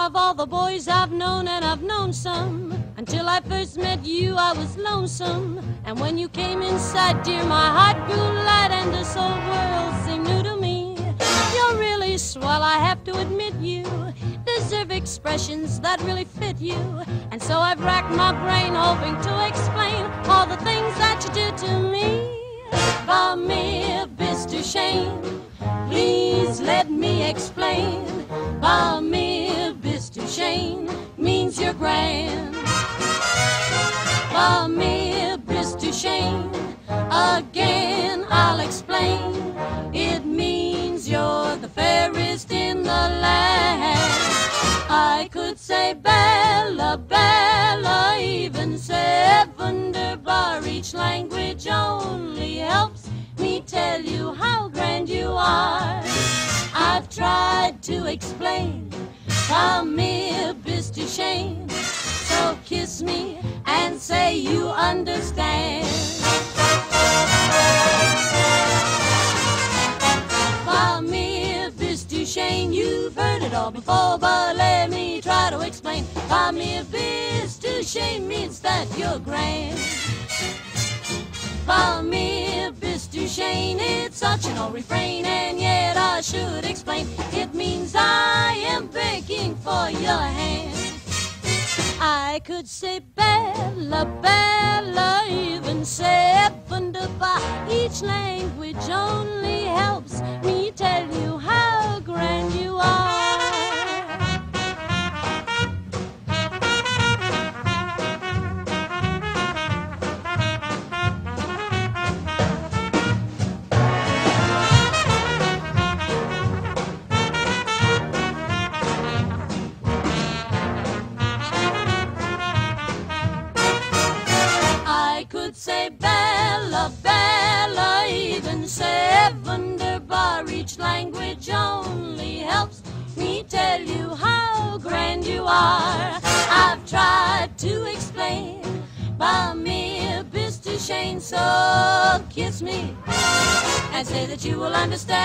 Of all the boys I've known, and I've known some, until I first met you, I was lonesome. And when you came inside, dear, my heart grew light, and this whole world seemed new to me. You're really swell, I have to admit you deserve expressions that really fit you. And so I've racked my brain, hoping to explain all the things that you do to me. For me, Mr. Shane, please let me explain. For me, Mr. Shane, again I'll explain. It means you're the fairest in the land. I could say Bella, Bella, even say Wunderbar. Each language only helps me tell you how grand you are. I've tried to explain how mere Mr. Shane. So kiss me and say you understand. For me, Mr. Shane, you've heard it all before, but let me try to explain. For me, Mr. Shane means that you're grand. For me, Mr. Shane, it's such an old refrain, and yet I should explain. It means I am begging for your hand. I could say Bella, Bella, even say wunderbar. Each language only So kiss me and say that you will understand.